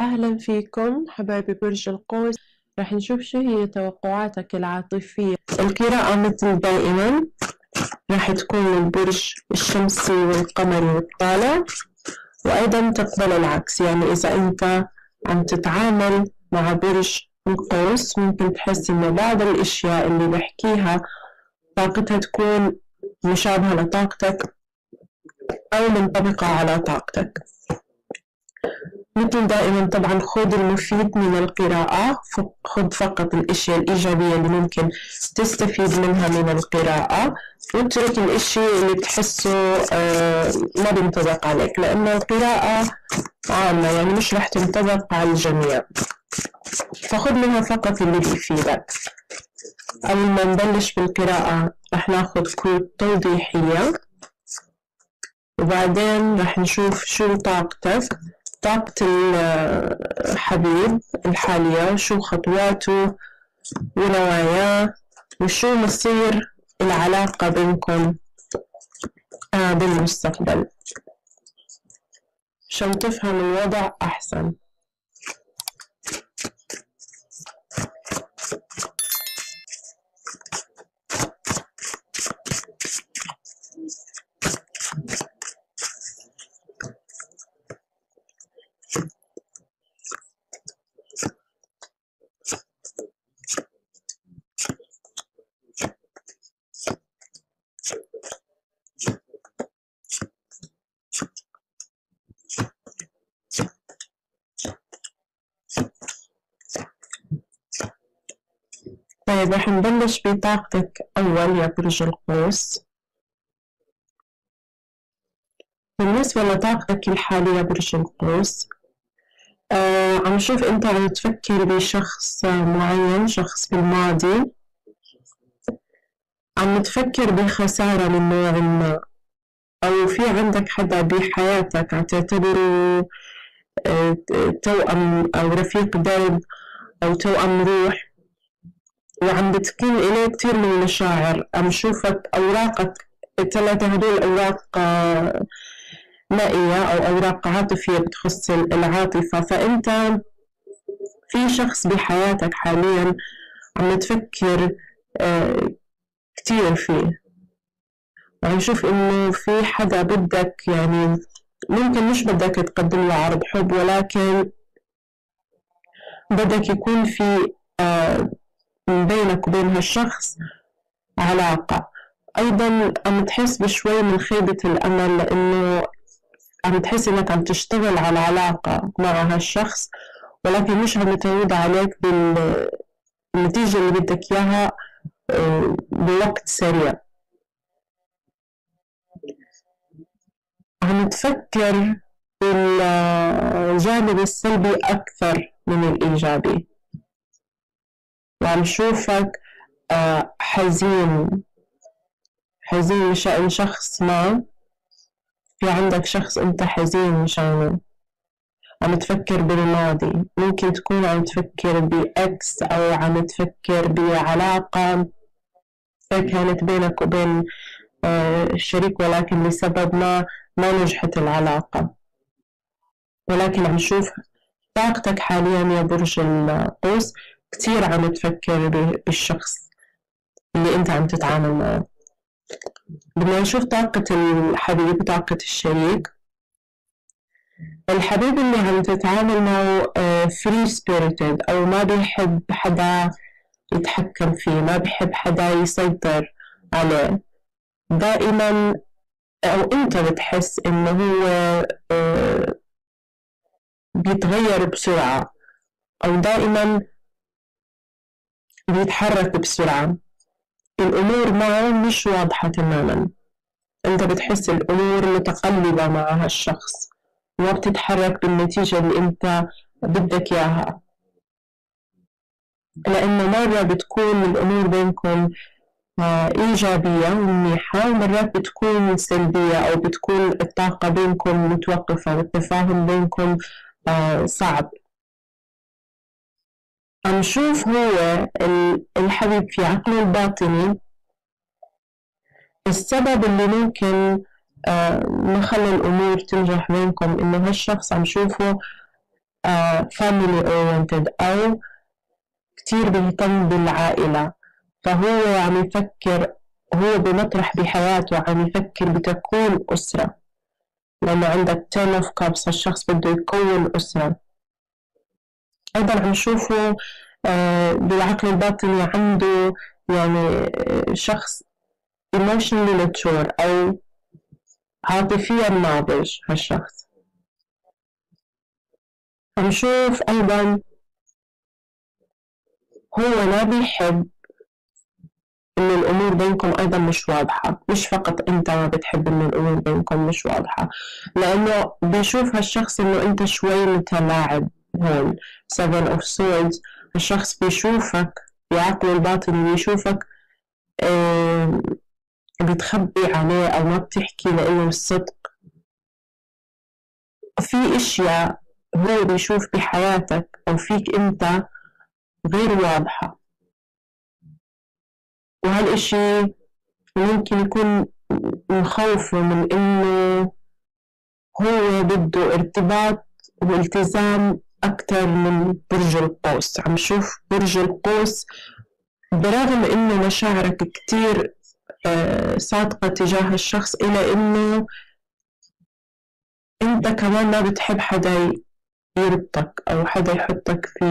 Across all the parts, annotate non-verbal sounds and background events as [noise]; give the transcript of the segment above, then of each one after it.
أهلا فيكم حبايبي برج القوس. راح نشوف شو هي توقعاتك العاطفية. القراءة مثل دائما راح تكون البرج الشمسي والقمري والطالع وأيضا تقبل العكس. يعني إذا أنت عم تتعامل مع برج القوس ممكن تحس إن بعض الأشياء اللي بحكيها طاقتها تكون مشابهة لطاقتك أو منطبقة على طاقتك. مثل دائما طبعا خذ المفيد من القراءة خذ فقط الأشياء الإيجابية اللي ممكن تستفيد منها من القراءة واترك الإشي اللي تحسه آه ما بينطبق عليك لأنه القراءة عامة يعني مش رح تنطبق على الجميع. فخذ منها فقط اللي بيفيدك. قبل ما نبلش بالقراءة رح ناخذ كود توضيحية وبعدين رح نشوف شو طاقتك. طاقة الحبيب الحالية شو خطواته ونواياه وشو مصير العلاقة بينكم آه بالمستقبل. عشان تفهم الوضع أحسن. طيب راح نبلش بطاقتك أول يا برج القوس. بالنسبة لطاقتك الحالية برج القوس آه عم شوف أنت عم تفكر بشخص معين شخص بالماضي. عم تفكر بخسارة من نوع ما أو في عندك حدا بحياتك عم تعتبره آه، توأم أو رفيق درب أو توأم روح. وعم بتكون إليه كتير من المشاعر عم شوفك أوراقك الثلاثة هدول أوراق آه، مائية أو أوراق عاطفية بتخص العاطفة. فأنت في شخص بحياتك حاليا عم تفكر آه، كتير فيه. وعم شوف إنه في حدا بدك يعني ممكن مش بدك تقدم له عرض حب ولكن بدك يكون في آه، بينك وبين هالشخص علاقة. أيضا عم تحس بشوي من خيبة الأمل لأنه عم تحس إنك عم تشتغل على علاقة مع هالشخص ولكن مش عم تعود عليك بالنتيجة اللي بدك إياها آه، بوقت سريع. عم تفكر بالجانب السلبي أكثر من الإيجابي. وعم شوفك آه، حزين. حزين مشان شخص ما. في عندك شخص أنت حزين مشانه عم تفكر بالماضي. ممكن تكون عم تفكر بأكس أو عم تفكر بعلاقة. كانت بينك وبين آه، الشريك ولكن لسبب ما ما نجحت العلاقة. ولكن عم شوف طاقتك حاليا يا برج القوس كتير عم تفكر بالشخص اللي انت عم تتعامل معه. بدنا نشوف طاقة الحبيب طاقة الشريك. الحبيب اللي عم تتعامل معه free آه، spirited أو ما بيحب حدا يتحكم فيه ما بيحب حدا يسيطر عليه. دائما أو أنت بتحس إنه هو آه، بيتغير بسرعة أو دائما بيتحرك بسرعة. الأمور معه مش واضحة تماما. أنت بتحس الأمور متقلبة مع هالشخص ما بتتحرك بالنتيجة اللي أنت بدك إياها. لأنه مرة بتكون الأمور بينكم آه، إيجابية ومنيحة ومرات بتكون سلبية أو بتكون الطاقة بينكم متوقفة والتفاهم بينكم آه، صعب. عم شوف هو الحبيب في عقله الباطني. السبب اللي ممكن آه، ما خلى الأمور تنجح بينكم إنه هالشخص عم شوفه family oriented أو كتير بيهتم بالعائلة. فهو عم يفكر هو بمطرح بحياته عم يفكر بتكون أسرة. لأنه عندك ten of cups الشخص بده يكون أسرة. أيضا عم نشوفه آه، بالعقل الباطني عنده يعني آه، شخص emotionally mature أو عاطفيا ناضج هالشخص. نشوف أيضا هو لا بيحب إن الأمور بينكم أيضا مش واضحة. مش فقط أنت ما بتحب إن الأمور بينكم مش واضحة لأنه بيشوف هالشخص إنه أنت شوي متلاعب. هون seven of swords. الشخص بيشوفك بعقله الباطني بيشوفك بتخبي عليه أو ما بتحكي لإله الصدق. في أشياء هو بيشوف بحياتك أو فيك أنت غير واضحة. وهالإشي ممكن يكون مخوفه من إنه هو بده ارتباط والتزام أكتر من برج القوس. عم شوف برج القوس برغم إنه مشاعرك كتير آه، صادقة تجاه الشخص إلى إنه أنت كمان ما بتحب حدا يربطك أو حدا يحطك في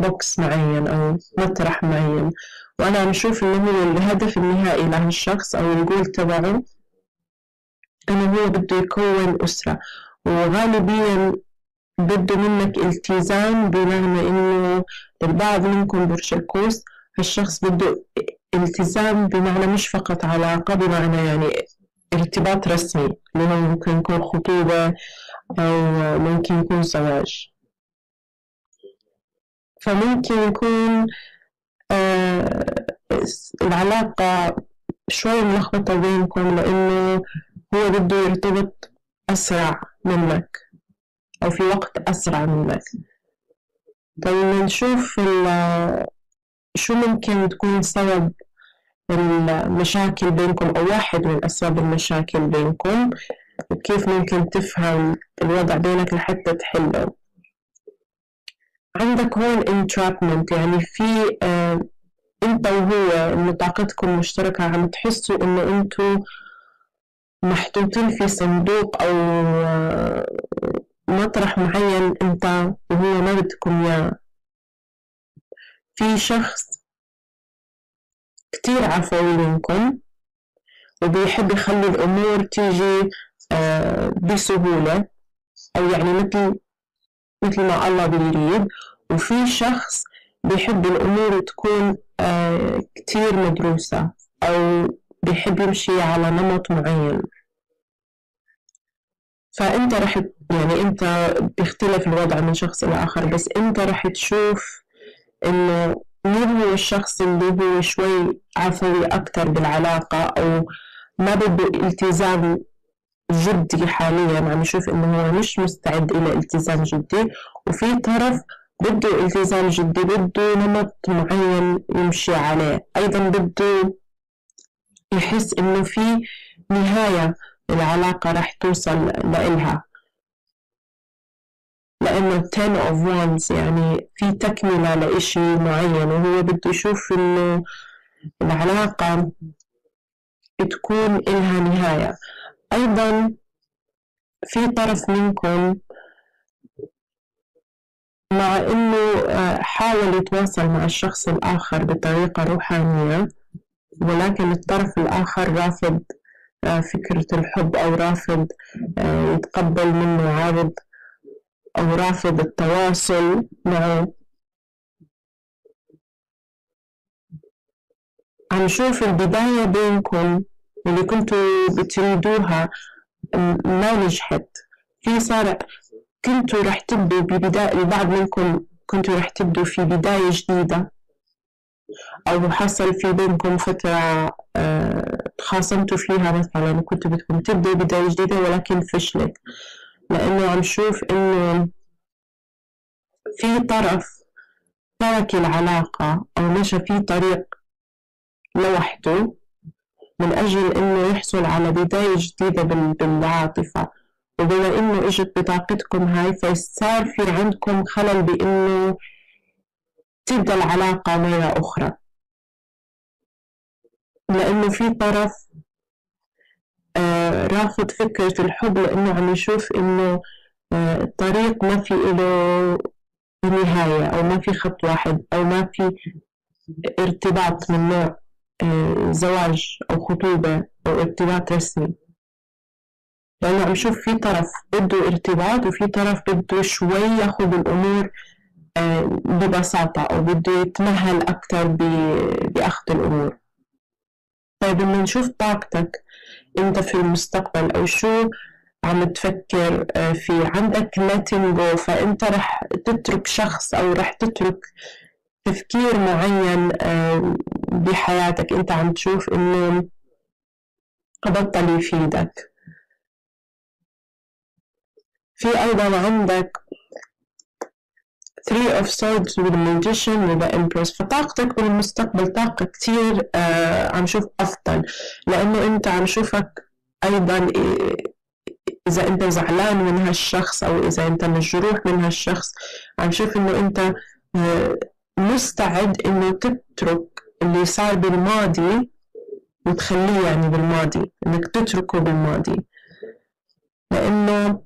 بوكس معين أو مطرح معين. وأنا عم شوف إنه هو الهدف النهائي لهالشخص أو الجول تبعه إنه هو بده يكون أسرة. وغالبيا بده منك التزام بمعنى إنه البعض منكم برج القوس هالشخص بده التزام بمعنى مش فقط علاقة بمعنى يعني ارتباط رسمي هو ممكن يكون خطوبة أو ممكن يكون زواج. فممكن يكون آه العلاقة شوي ملخبطة بينكم لأنه هو بده يرتبط أسرع منك. أو في وقت أسرع منك طيب نشوف شو ممكن تكون سبب المشاكل بينكم أو واحد من أسباب المشاكل بينكم وكيف ممكن تفهم الوضع بينك لحتى تحله؟ عندك هون entrapment يعني في آه أنت وهو إنه طاقتكم مشتركة عم تحسوا إنه انتو محطوطين في صندوق أو آه مطرح معين انت وهو ما بدكم اياه. في شخص كتير عفوي منكم وبيحب يخلي الأمور تيجي آه، بسهولة أو يعني مثل مثل ما الله بيريد. وفي شخص بيحب الأمور تكون آه، كتير مدروسة أو بيحب يمشي على نمط معين. فأنت رح يعني أنت بيختلف الوضع من شخص لآخر بس أنت رح تشوف إنه مين هو الشخص اللي هو شوي عفوي أكتر بالعلاقة أو ما بده التزام جدي حاليا. عم يشوف إنه هو مش مستعد إلى التزام جدي وفي طرف بده التزام جدي بده نمط معين يمشي عليه. أيضا بده يحس إنه في نهاية العلاقة رح توصل لإلها. لأنه ten of wands يعني في تكملة لإشي معين وهو بده يشوف إنه العلاقة تكون إلها نهاية. أيضا في طرف منكم مع إنه آه، حاول يتواصل مع الشخص الآخر بطريقة روحانية ولكن الطرف الآخر رافض فكرة الحب أو رافض آه، يتقبل منه عرض أو رافض التواصل معه. عم نشوف البداية بينكم اللي كنتوا بتريدوها ما نجحت. في صار كنتوا رح تبدوا ببداية البعض منكم كنتوا رح تبدوا في بداية جديدة. أو حصل في بينكم فترة آه، تخاصمتوا فيها مثلا كنتوا بدكم تبدوا بداية جديدة ولكن فشلت. لأنه عم شوف إنه في طرف ترك العلاقة أو مشى في طريق لوحده من أجل إنه يحصل على بداية جديدة بالعاطفة. وبما إنه إجت بطاقتكم هاي فصار في عندكم خلل بإنه تبدأ العلاقة مرة أخرى. لأنه في طرف آه رافض فكرة الحب لأنه عم يشوف إنه آه الطريق ما في إله نهاية أو ما في خط واحد أو ما في ارتباط من نوع آه زواج أو خطوبة أو ارتباط رسمي. لأنه عم يشوف في طرف بده ارتباط وفي طرف بده شوي ياخذ الأمور ببساطة أو بده يتمهل أكتر بأخذ الأمور. طيب لما نشوف طاقتك أنت في المستقبل أو شو عم تفكر آه، في؟ عندك letting go فأنت رح تترك شخص أو رح تترك تفكير معين آه، بحياتك. أنت عم تشوف إنه بطل يفيدك. في أيضا عندك three of swords with magician with the empress. فطاقتك بالمستقبل طاقة كتير آه عم شوف أفضل. لأنه أنت عم شوفك أيضا إذا أنت زعلان من هالشخص أو إذا أنت مجروح من هالشخص عم شوف إنه أنت آه مستعد إنه تترك اللي صار بالماضي وتخليه يعني بالماضي إنك تتركه بالماضي. لأنه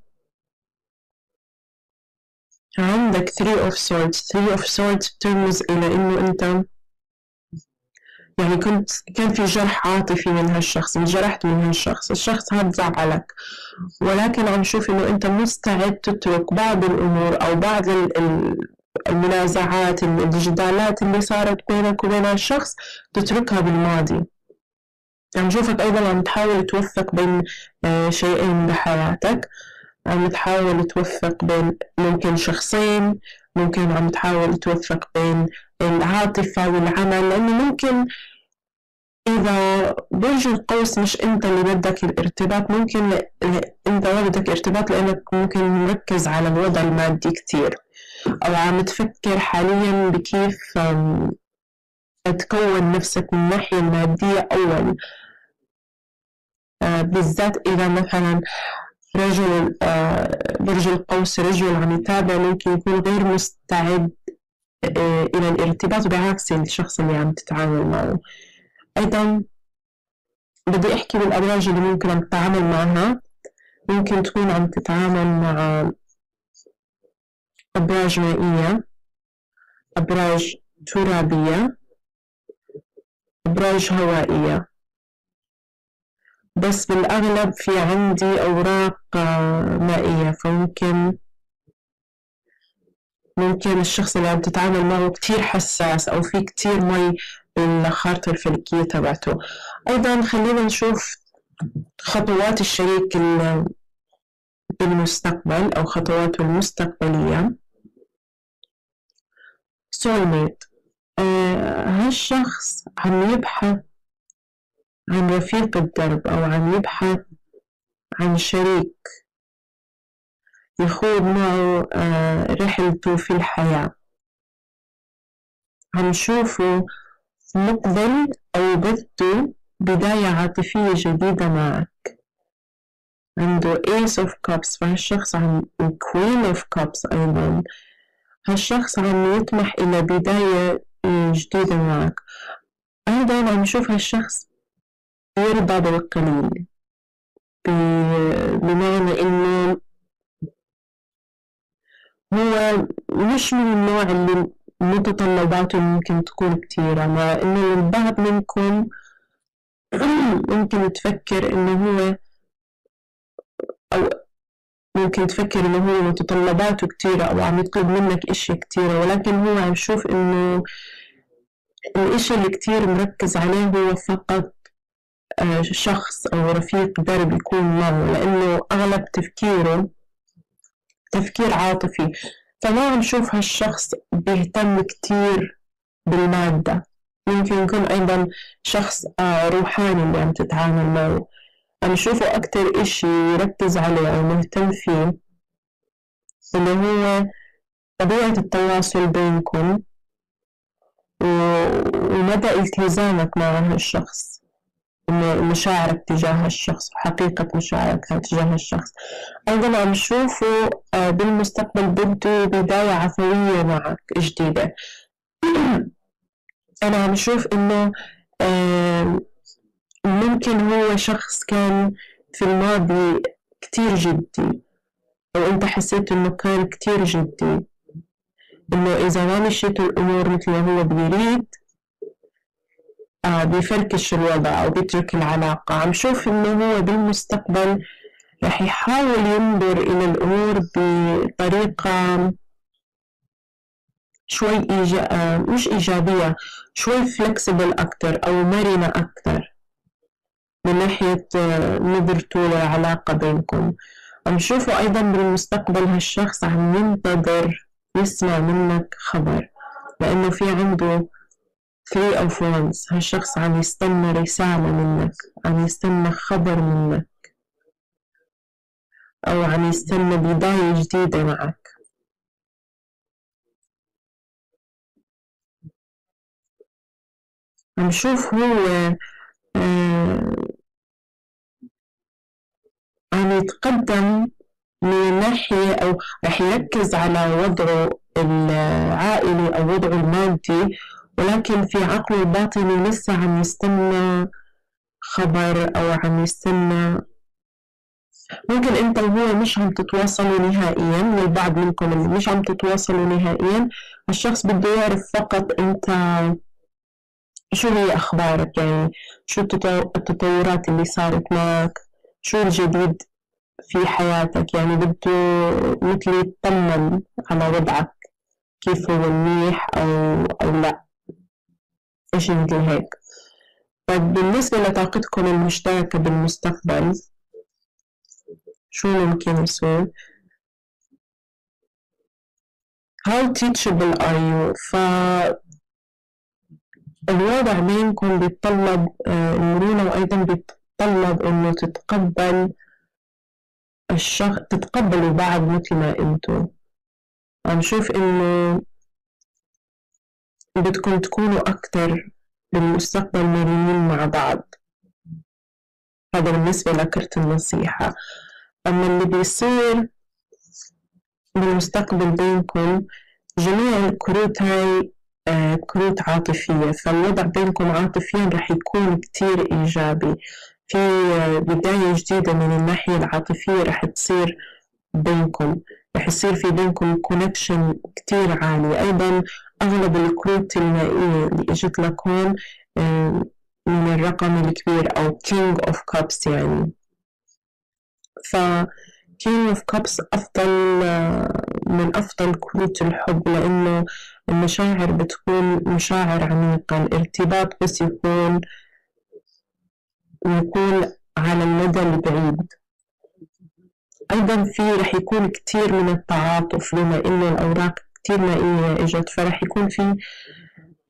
عندك three of swords. three of swords بترمز إلى إنه أنت يعني كنت كان في جرح عاطفي من هالشخص انجرحت من هالشخص. الشخص هذا زعلك. ولكن عم شوف إنه أنت مستعد تترك بعض الأمور أو بعض المنازعات الجدالات اللي صارت بينك وبين هالشخص تتركها بالماضي. عم شوفك أيضا عم تحاول توفق بين آه، شيئين بحياتك. عم تحاول توفق بين ممكن شخصين ممكن عم تحاول توفق بين العاطفة والعمل لأنه ممكن إذا برج القوس مش أنت اللي بدك الارتباط ممكن أنت ما بدك ارتباط لأنك ممكن مركز على الوضع المادي كتير. أو عم تفكر حاليا بكيف تكون نفسك من الناحية المادية أول. آه، بالذات إذا مثلا رجل آه، برج القوس رجل عم يتابع ممكن يكون غير مستعد آه، إلى الارتباط بعكس الشخص اللي عم تتعامل معه. أيضا بدي أحكي بالأبراج اللي ممكن عم تتعامل معها. ممكن تكون عم تتعامل مع أبراج مائية أبراج ترابية أبراج هوائية. بس بالأغلب في عندي أوراق آه، مائية فممكن ممكن الشخص اللي عم تتعامل معه كتير حساس أو في كتير مي بالخارطة الفلكية تبعته. أيضا خلينا نشوف خطوات الشريك بالمستقبل أو خطواته المستقبلية. سولميت آه هالشخص عم يبحث عن رفيق الدرب أو عم يبحث عن شريك يخوض معه آه، رحلته في الحياة. عم شوفه مقبل أو بده بداية عاطفية جديدة معك. عنده Ace of Cups فهالشخص عم Queen of Cups أيضا. هالشخص عم يطمح إلى بداية جديدة معك. أيضا عم شوف هالشخص يرضى بالقليل بمعنى إنه هو مش من النوع اللي متطلباته ممكن تكون كتيرة مع إنه البعض منكم [clears throat] ممكن تفكر إنه هو أو ممكن تفكر إنه هو متطلباته كتيرة أو عم يطلب منك إشي كتيرة ولكن هو عم يشوف إنه الإشي اللي كتير مركز عليه هو فقط شخص أو رفيق درب يكون معه لأنه أغلب تفكيره تفكير عاطفي. فما عم شوف هالشخص بيهتم كتير بالمادة. ممكن يكون أيضا شخص آه، روحاني اللي عم تتعامل معه. عم شوفه أكتر إشي يركز عليه أو مهتم فيه اللي هو طبيعة التواصل بينكم ومدى التزامك مع هالشخص. مشاعرك تجاه الشخص وحقيقة مشاعرك تجاه الشخص. أيضا عم شوفه آه، بالمستقبل بده بداية عفوية معك جديدة. [clears throat] أنا عم شوف إنه ممكن هو شخص كان في الماضي كتير جدي أو أنت حسيت إنه كان كتير جدي. إنه إذا ما مشيت الأمور مثل ما هو بيريد آه بيفركش الوضع أو بيترك العلاقة. عم شوف إنه هو بالمستقبل رح يحاول ينظر إلى الأمور بطريقة شوي إيجا... آه مش إيجابية شوي فلكسبل أكتر أو مرنة أكتر من ناحية آه نظرته للعلاقة بينكم. عم شوفه أيضا بالمستقبل هالشخص عم ينتظر يسمع منك خبر لأنه في عنده three of wands هالشخص عم يستنى رسالة منك عم يستنى خبر منك أو عم يستنى بداية جديدة معك. عم شوف هو آه عم يتقدم من ناحية أو رح يركز على وضعه العائلي أو وضعه المادي ولكن في عقله الباطني لسه عم يستنى خبر أو عم يستنى. ممكن أنت وهو مش عم تتواصلوا نهائيا للبعض منكم اللي مش عم تتواصلوا نهائيا الشخص بده يعرف فقط أنت شو هي أخبارك يعني شو التطورات اللي صارت معك شو الجديد في حياتك يعني بده مثل يطمن على وضعك كيف هو منيح أو أو لا. إشي مثل هيك طيب بالنسبة لطاقتكم المشتركة بالمستقبل شو ممكن يصير؟ How teachable are you؟ ف الوضع بينكم بيتطلب آه، المرونة وأيضا بيتطلب إنه تتقبل الشخص تتقبلوا بعض مثل ما أنتوا عم شوف إنه بدكم تكونوا أكتر بالمستقبل مرنين مع بعض. هذا بالنسبة لكرت النصيحة. أما اللي بيصير بالمستقبل بينكم جميع الكروت هاي آه، كروت عاطفية. فالوضع بينكم عاطفيا رح يكون كتير إيجابي. في بداية جديدة من الناحية العاطفية رح تصير بينكم. رح يصير في بينكم connection كتير عالي. أيضا أغلب الكروت المائية اللي إجت لكم من الرقم الكبير أو King of Cups يعني. ف King of Cups أفضل من أفضل كروت الحب لأنه المشاعر بتكون مشاعر عميقة. الارتباط بس يكون ويكون على المدى البعيد. أيضا في رح يكون كتير من التعاطف بما إنه الأوراق كتير مائية إجت فرح يكون في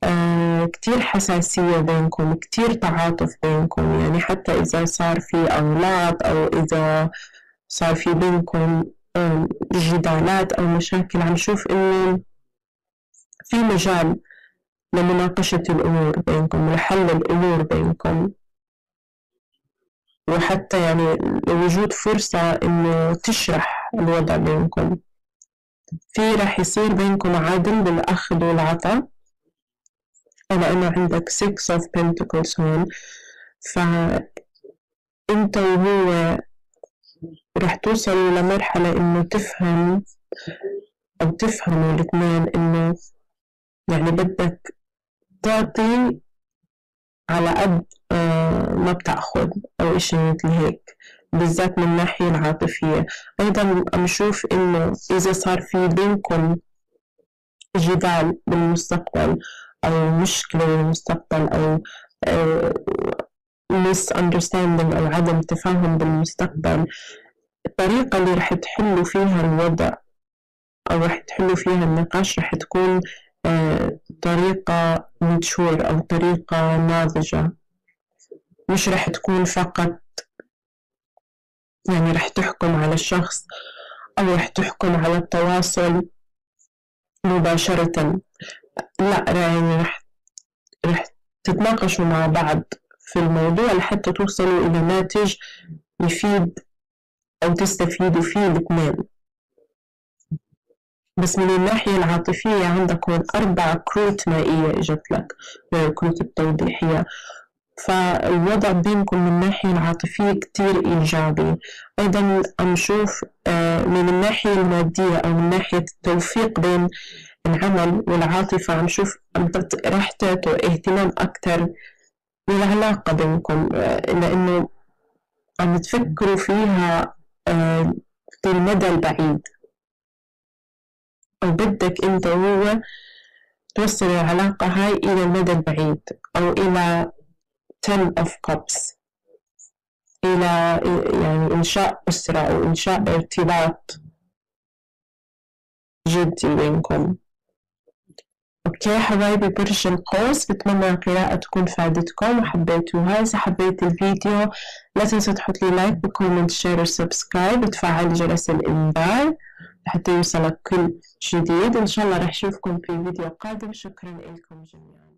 آه كتير حساسية بينكم كتير تعاطف بينكم. يعني حتى إذا صار في أولاد أو إذا صار في بينكم جدالات أو مشاكل عم شوف إنه في مجال لمناقشة الأمور بينكم لحل الأمور بينكم. وحتى يعني لوجود فرصة إنه تشرح الوضع بينكم. في رح يصير بينكم عدل بالأخذ والعطاء. لأنه عندك six of pentacles هون. فأنت وهو رح توصلوا لمرحلة إنه تفهم أو تفهموا الاثنين إنه يعني بدك تعطي على قد آه، ما بتاخد أو إشي مثل هيك. بالذات من الناحية العاطفية. أيضا عم شوف إنه إذا صار في بينكم جدال بالمستقبل أو مشكلة بالمستقبل أو مس understanding أو عدم تفاهم بالمستقبل الطريقة اللي رح تحلوا فيها الوضع أو رح تحلوا فيها النقاش رح تكون آه، طريقة منشور أو طريقة ناضجة. مش رح تكون فقط يعني رح تحكم على الشخص أو رح تحكم على التواصل مباشرة. لا يعني رح رح تتناقشوا مع بعض في الموضوع لحتى توصلوا إلى ناتج يفيد أو تستفيدوا فيه الاثنين بس من الناحية العاطفية عندك هون أربع كروت مائية إجت لك الكروت التوضيحية. فالوضع بينكم من الناحية العاطفية كتير إيجابي. أيضا عم شوف آه، من الناحية المادية أو من ناحية التوفيق بين العمل والعاطفة عم شوف راح تعطوا اهتمام أكتر للعلاقة بينكم آه، لأنه عم تفكروا فيها آه، في المدى البعيد. أو بدك أنت وهو توصل العلاقة هاي إلى المدى البعيد أو إلى ten of cups إلى يعني إنشاء أسرة أو إنشاء ارتباط جدي بينكم okay حبايبي برج القوس. بتمنى القراءة تكون فادتكم. وحبيتوها إذا حبيت الفيديو لا تنسوا تحط لي like و comment share و subscribe وتفعل جرس الإنذار لحتى يوصلك كل جديد. إن شاء الله رح أشوفكم في فيديو قادم. شكرا لكم جميعا.